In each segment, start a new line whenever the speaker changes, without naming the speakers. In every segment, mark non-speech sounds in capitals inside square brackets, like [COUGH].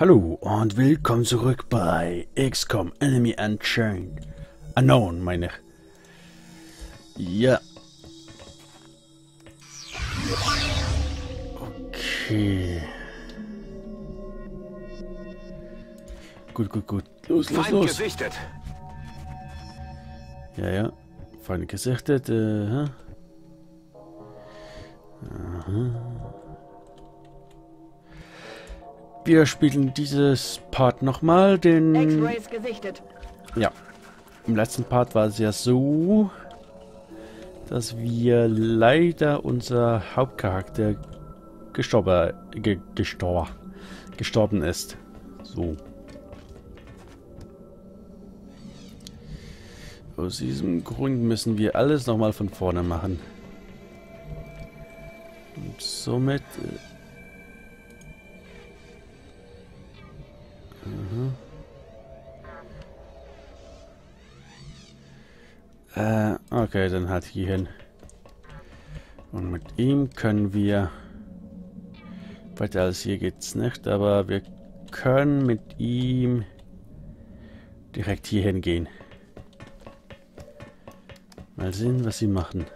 Hallo und willkommen zurück bei XCOM Enemy Unchained. Unknown, meine ich. Ja. Okay. Gut, gut, gut. Los, los,
Feind
los.
gesichtet.
Ja, ja. Feinde gesichtet. Äh? Aha. Wir spielen dieses Part nochmal, den... Ja. Im letzten Part war es ja so, dass wir leider unser Hauptcharakter gestorben, ge, gestor, gestorben ist. So. Aus diesem Grund müssen wir alles nochmal von vorne machen. Und somit... okay, dann halt hier hin. Und mit ihm können wir... Weiter als hier geht's nicht, aber wir können mit ihm direkt hier hingehen. Mal sehen, was sie machen.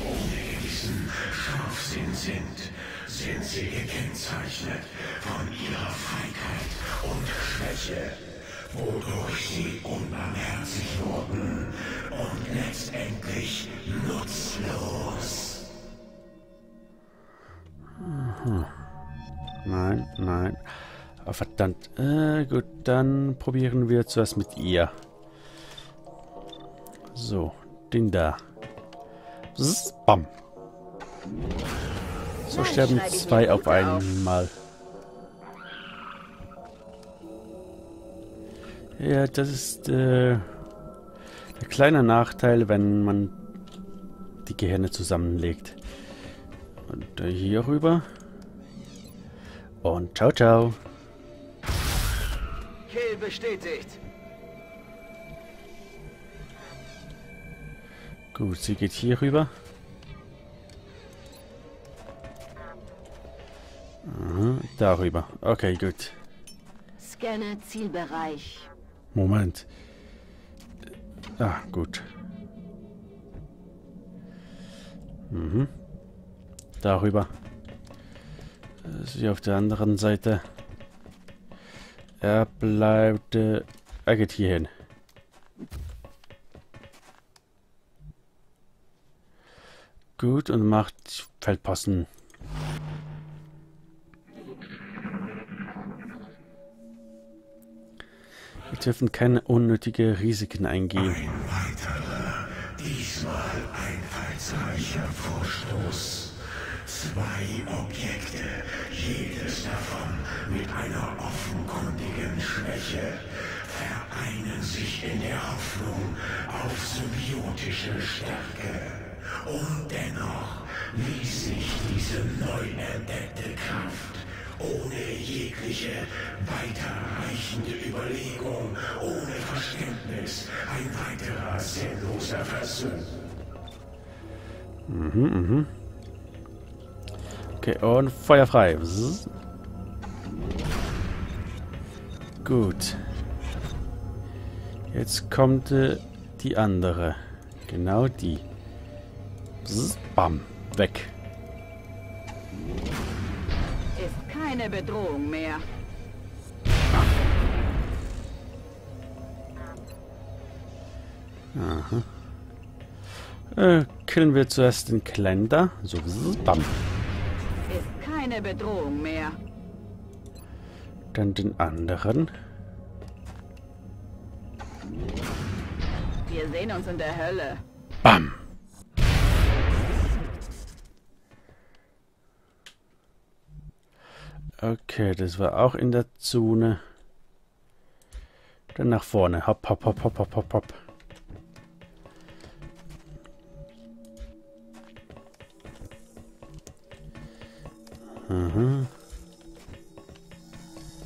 Ohne gewissen Scharfsinn sind, sind sie gekennzeichnet von ihrer Feigheit und Schwäche, wodurch sie unbarmherzig wurden und letztendlich nutzlos.
Nein, nein. Oh, verdammt. Äh, gut, dann probieren wir zuerst mit ihr. So, den da. Zzz, bam. So sterben zwei auf einmal. Ja, das ist äh, der kleine Nachteil, wenn man die Gehirne zusammenlegt. Und hier rüber. Und ciao, ciao.
Kill bestätigt.
Gut, sie geht hier rüber. Aha, darüber. Okay, gut.
Scanne Zielbereich.
Moment. Ah, gut. Mhm. Darüber. Sie auf der anderen Seite. Er bleibt... Äh, er geht hier Gut, und macht Feldposten. Wir dürfen keine unnötigen Risiken eingehen.
Ein weiterer, diesmal einfallsreicher Vorstoß. Zwei Objekte, jedes davon mit einer offenkundigen Schwäche, vereinen sich in der Hoffnung auf symbiotische Stärke. Und dennoch ließ sich diese neu entdeckte Kraft ohne jegliche weiterreichende Überlegung, ohne Verständnis, ein weiterer sinnloser Versuch.
Okay, und Feuer frei. Gut. Jetzt kommt äh, die andere. Genau die. Zzz. Bam. Weg.
Ist keine Bedrohung mehr.
Äh, killen wir zuerst den Klender. So, zzz. Bam.
Ist keine Bedrohung mehr.
Dann den anderen.
Wir sehen uns in der Hölle.
Bam. Okay, das war auch in der Zone. Dann nach vorne. Hopp, hopp, hopp, hopp, hopp, hopp, hopp.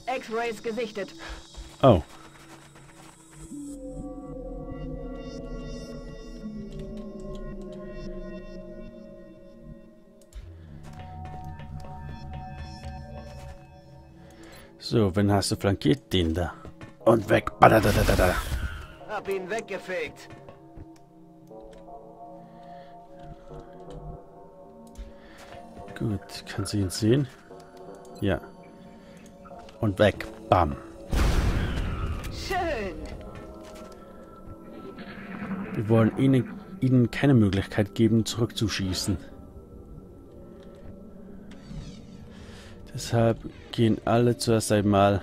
X-Rays gesichtet.
Oh. So, wenn hast du flankiert? Den da. Und weg. Badadadadada.
Hab ihn weggefegt.
Gut, kannst du ihn sehen? Ja. Und weg. Bam.
Schön.
Wir wollen ihnen, ihnen keine Möglichkeit geben, zurückzuschießen. Deshalb gehen alle zuerst einmal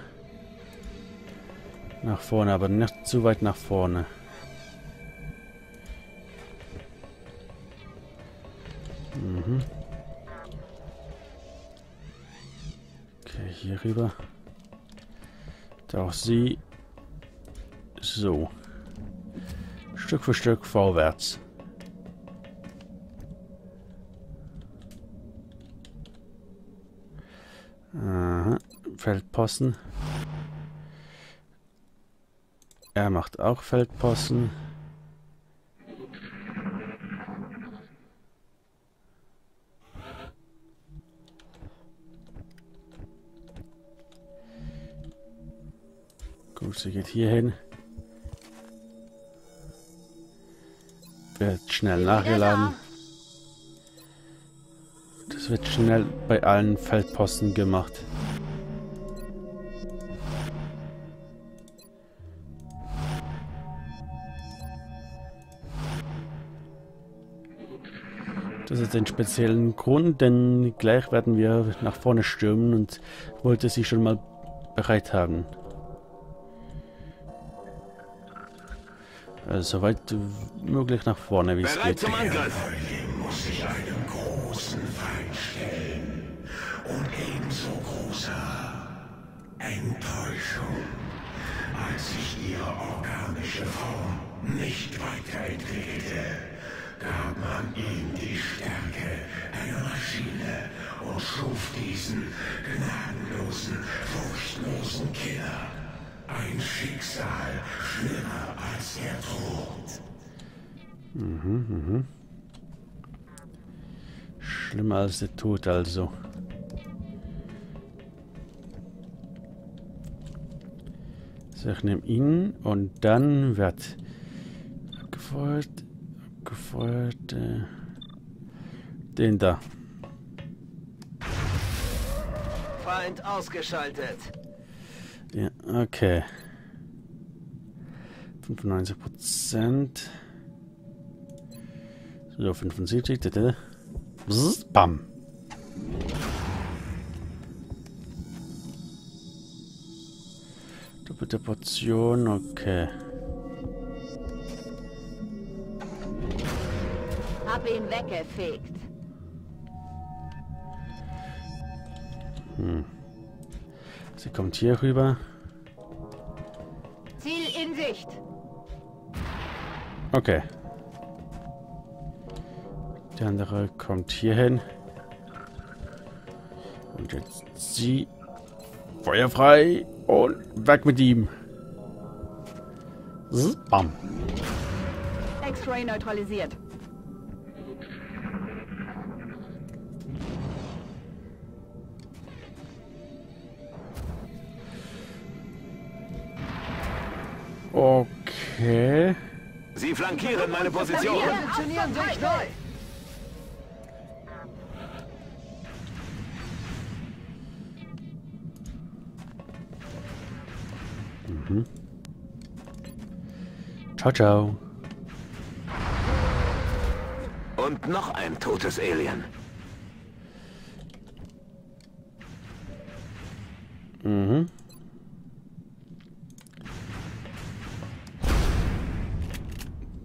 nach vorne, aber nicht zu weit nach vorne. Mhm. Okay, hier rüber. Da auch sie. So. Stück für Stück vorwärts. Aha. Feldposten. Er macht auch Feldposten. Gut, sie geht hier hin. Wird schnell nachgeladen. Das wird schnell bei allen Feldposten gemacht. Das ist ein speziellen Grund, denn gleich werden wir nach vorne stürmen und wollte sie schon mal bereit haben. Also soweit möglich nach vorne, wie es
Bereit
geht.
zum Angriff.
Muss sich einem großen Feind stellen. Und ebenso großer Enttäuschung. Als sich ihre organische Form nicht weiterentwickelte, gab man ihm und schuf diesen gnadenlosen, furchtlosen Killer. Ein Schicksal schlimmer als der Tod.
Schlimmer als der Tod also. So, ich nehme ihn und dann wird abgefeuert, abgefeuert, äh, den da.
Feind ausgeschaltet.
Ja, okay. 95 Prozent. So, 75. Tete. Bzzz, Bam. Doppelte Portion, okay.
Hab ihn weggefegt.
Sie kommt hier rüber.
Ziel in Sicht.
Okay. Der andere kommt hier hin. Und jetzt sie. Feuer frei und weg mit ihm. Bam.
X-Ray neutralisiert.
Okay.
Sie flankieren meine Position.
Positionieren sich neu.
Ciao, ciao.
Und noch ein totes Alien.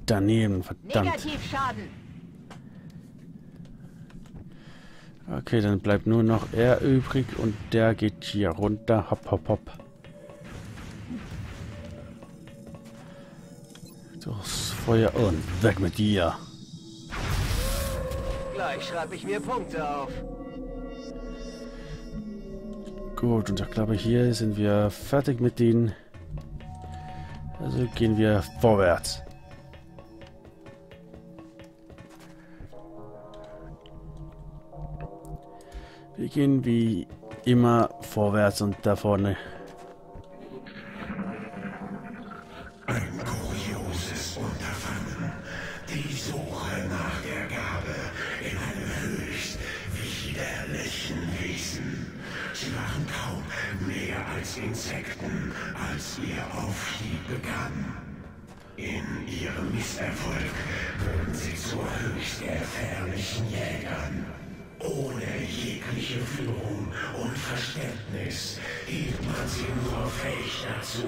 Daneben, verdammt. Okay, dann bleibt nur noch er übrig und der geht hier runter. Hopp, hopp, hopp. Durchs Feuer und weg mit dir.
Gleich schreibe ich mir Punkte auf.
Gut, und ich glaube, hier sind wir fertig mit den Also gehen wir vorwärts. Wir gehen wie immer vorwärts und da vorne.
Ein kurioses Unterfangen. Die Suche nach der Gabe in einem höchst widerlichen Wesen. Sie waren kaum mehr als Insekten, als ihr Aufstieg begann. In ihrem Misserfolg wurden sie zu höchst gefährlichen Jägern. Ohne jegliche Führung und Verständnis hielt man sie nur fähig dazu,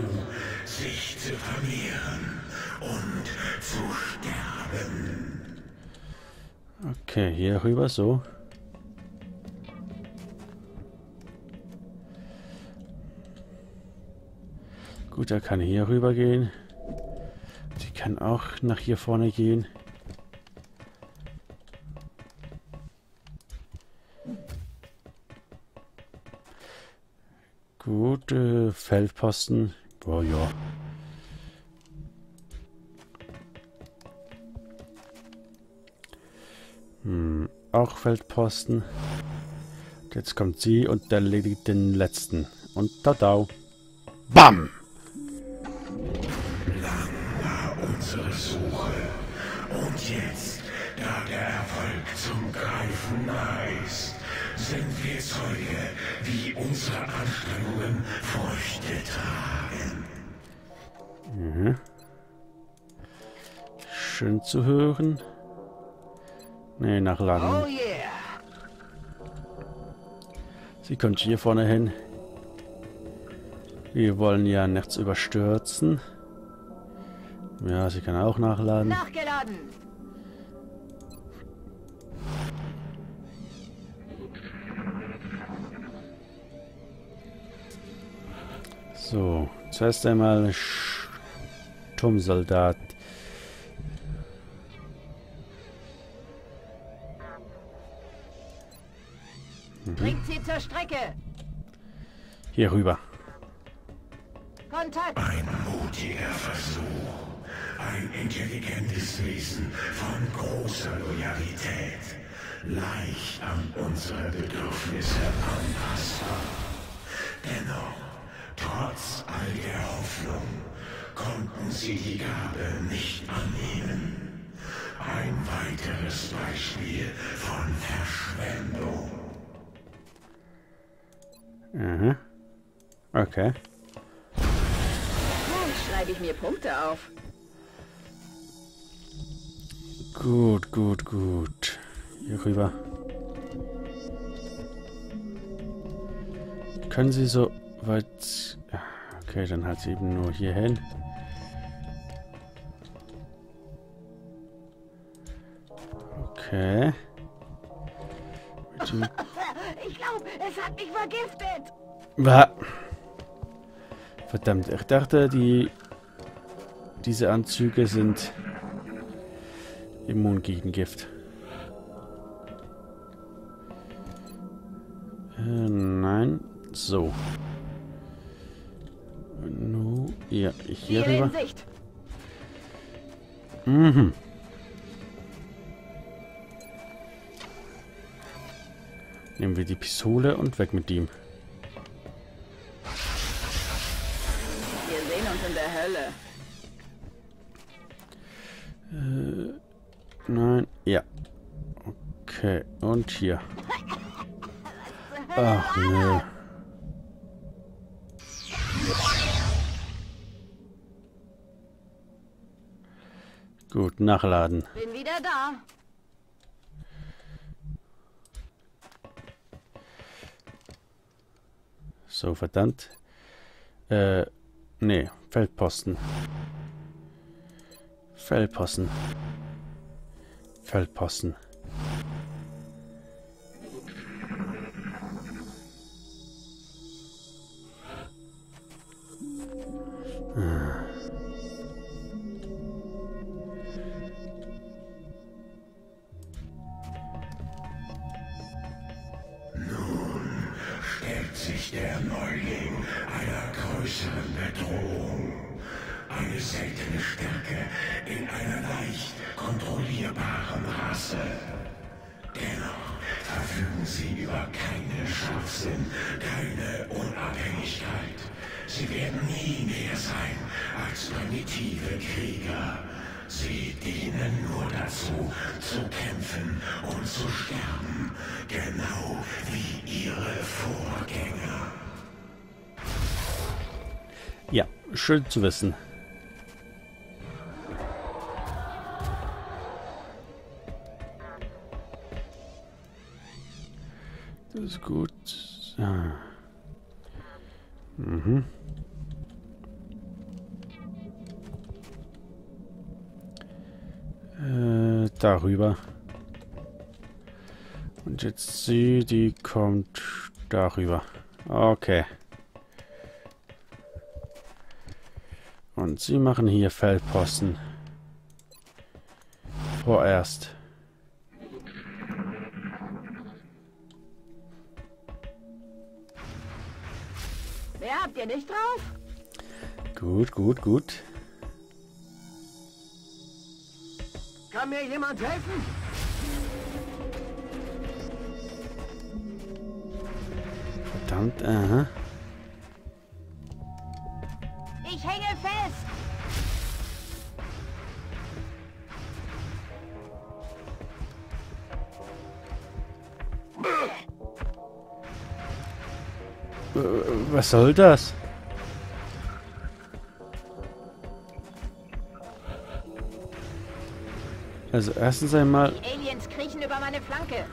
sich zu vermehren und zu sterben.
Okay, hier rüber so. Gut, er kann hier rüber gehen. Sie kann auch nach hier vorne gehen. Gut, äh, Feldposten. Boah, ja. Hm, auch Feldposten. Jetzt kommt sie und erledigt den letzten. Und tada. Bam!
war unsere Suche. Und jetzt, da der Erfolg zum Greifen nahe ist, sind wir Zeuge, wie unsere Anstrengungen Früchte tragen.
Schön zu hören. Nee, nachladen.
Oh yeah.
Sie kommt hier vorne hin. Wir wollen ja nichts überstürzen. Ja, sie kann auch nachladen.
Nachgeladen.
So, zuerst einmal Sturmsoldat.
Bringt sie zur Strecke.
Hier rüber.
Kontakt.
Ein mutiger Versuch. Ein intelligentes Wesen von großer Loyalität. Leicht an unsere Bedürfnisse anpassbar. Dennoch, trotz all der Hoffnung, konnten sie die Gabe nicht annehmen. Ein weiteres Beispiel von Verschwendung.
Aha. Okay.
Nun schreibe ich mir Punkte auf.
Gut, gut, gut. Hier rüber. Können Sie so weit... Okay, dann halt sie eben nur hier hin. Okay. [LAUGHS]
Ich glaube, es hat mich vergiftet.
Verdammt, ich dachte, die diese Anzüge sind immun gegen Gift. Äh, nein. So. Hier
Ziel
rüber. Mhm. Nehmen wir die Pistole und weg mit ihm.
Wir sehen uns in der Hölle.
Nein, ja. Okay, und hier. Ach, nö. Gut, nachladen.
Bin wieder da.
So, verdammt. Äh, nee, Feldposten. Feldposten. Feldposten.
stellt
schön zu wissen. Das ist gut. Ah. Mhm. Äh, darüber. Und jetzt sie, die kommt darüber. Okay. Und sie machen hier Feldposten. Vorerst.
Wer habt ihr nicht drauf?
Gut, gut, gut.
Kann mir jemand helfen?
Verdammt, aha. Was soll das? Also erstens einmal,
Die Aliens kriechen über meine Flanke.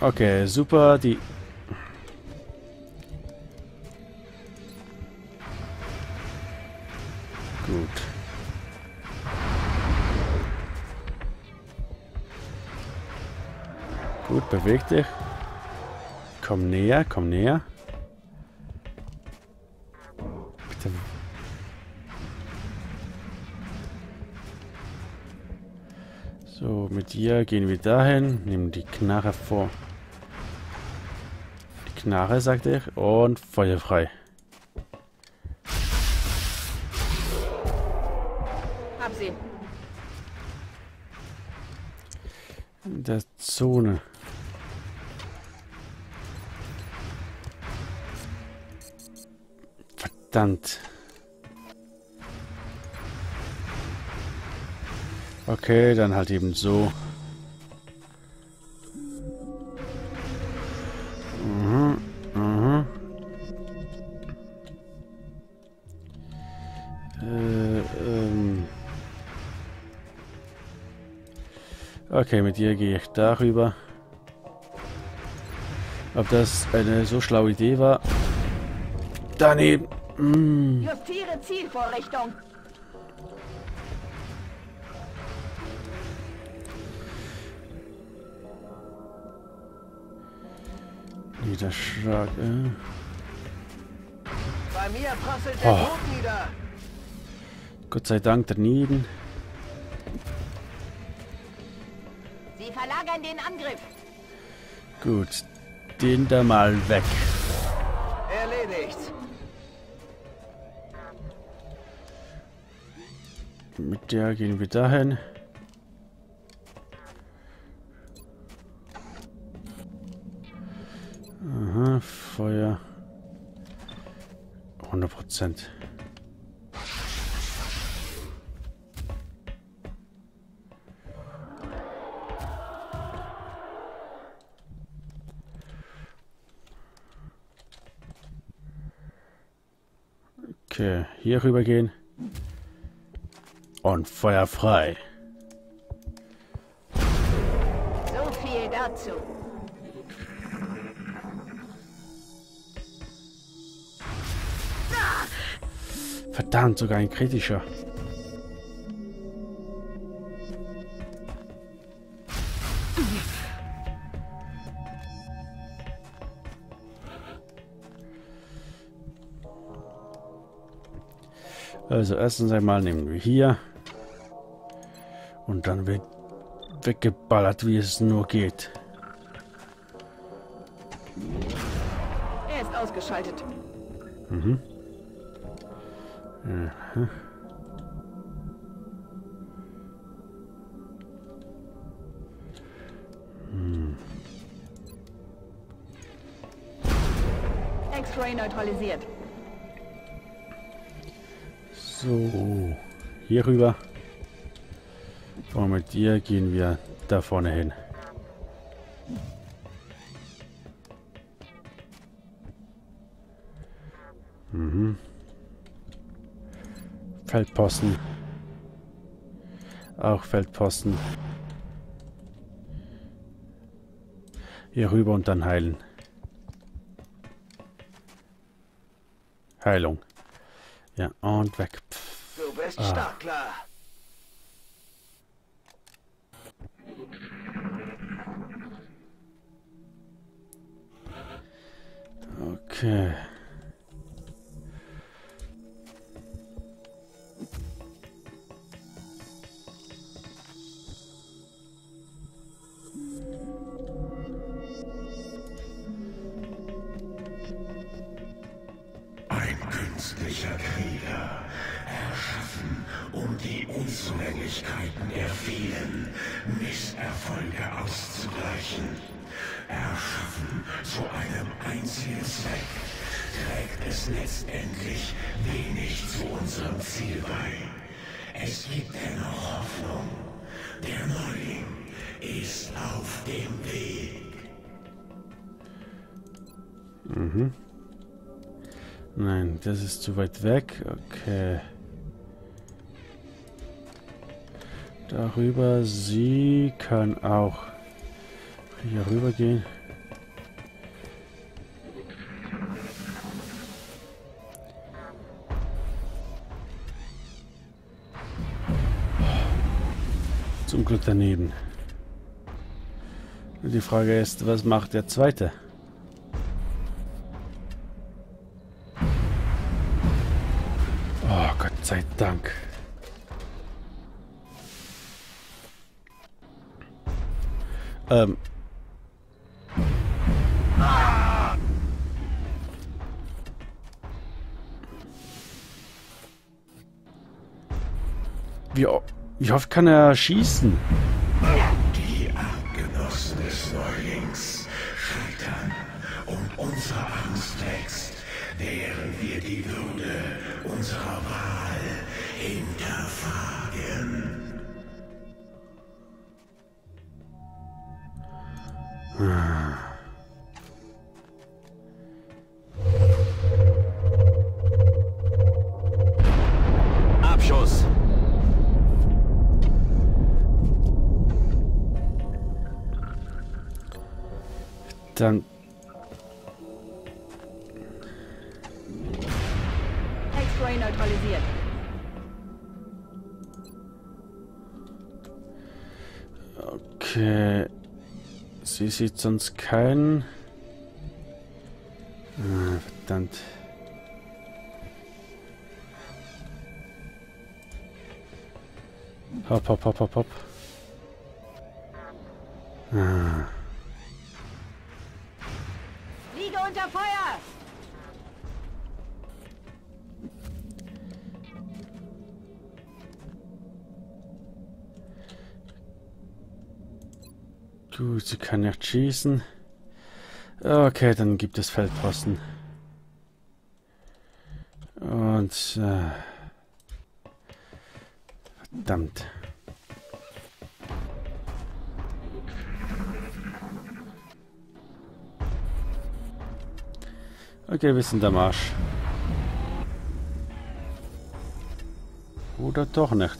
okay, super, die... Gut, beweg dich. Komm näher, komm näher. Bitte. So, mit dir gehen wir dahin. Nehmen die Knarre vor. Die Knarre, sagt er. Und Feuer frei.
Hab sie.
In der Zone. Verdammt. Okay, dann halt eben so. Mhm, mhm. Äh, ähm. Okay, mit dir gehe ich darüber. Ob das eine so schlaue Idee war? Daneben. Mm.
Justiere Zielvorrichtung.
Niederschlag. Äh.
Bei mir prasselt der
Oh.
Tod nieder.
Gott sei Dank daneben.
Sie verlagern den Angriff.
Gut. Den da mal weg. Mit der gehen wir dahin. Aha, Feuer. 100 Prozent. Okay, hier rüber gehen. Und Feuer frei.
So viel dazu.
Verdammt, sogar ein kritischer. Also erstens einmal nehmen wir hier. Und dann wird weggeballert, wie es nur geht.
ist ausgeschaltet. X-Ray neutralisiert.
So, hier rüber. Und mit dir gehen wir da vorne hin. Mhm. Feldposten. Auch Feldposten. Hier rüber und dann heilen. Heilung. Ja, und weg.
Du bist
Ah.
stark, klar.
Ein künstlicher Krieger, erschaffen, um die Unzulänglichkeiten der vielen Misserfolge auszugleichen. Erschaffen zu einem einzigen Zweck, trägt es letztendlich wenig zu unserem Ziel bei. Es gibt dennoch Hoffnung. Der Neuling ist auf dem Weg.
Nein, das ist zu weit weg. Okay. Darüber, sie kann auch hier rüber gehen. Zum Glück daneben. Die Frage ist, was macht der zweite? Oh, Gott sei Dank. Ähm. Wie oft kann er schießen?
Die Artgenossen des Neulings scheitern und unsere Angst wächst, während wir die Würde unserer Wahl hinterfragen.
Abschuss.
Dann.
X-Ray neutralisiert.
Okay. Sie sieht sonst keinen. Ah, verdammt. Hopp, hopp, hopp, hopp, hopp. Ah. Sie kann nicht schießen. Okay, dann gibt es Feldposten. Und... Äh, verdammt. Okay, wir sind am Arsch. Oder doch nicht.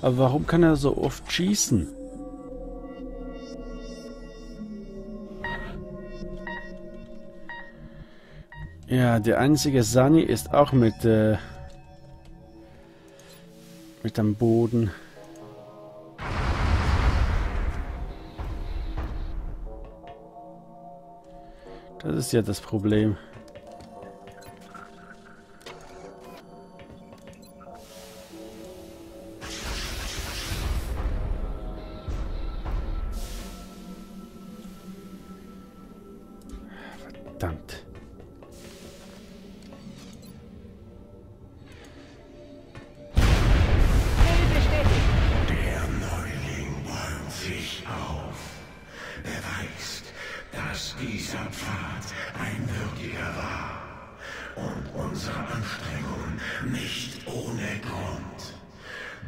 Aber warum kann er so oft schießen? Ja, der einzige Sani ist auch mit, äh, mit am Boden. Das ist ja das Problem.
Unsere Anstrengungen nicht ohne Grund.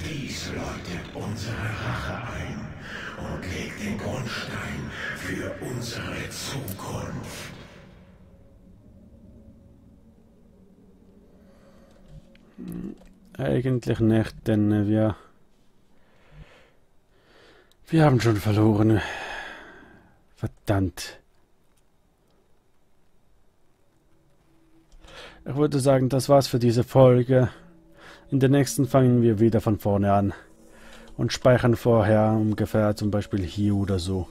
Dies läutet unsere Rache ein und legt den Grundstein für unsere Zukunft.
Eigentlich nicht, denn äh, wir... Wir haben schon verloren. Verdammt. Ich würde sagen, das war's für diese Folge. In der nächsten fangen wir wieder von vorne an. Und speichern vorher ungefähr zum Beispiel hier oder so.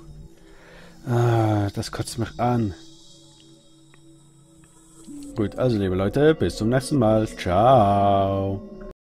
Ah, das kotzt mich an. Gut, also liebe Leute, bis zum nächsten Mal. Ciao.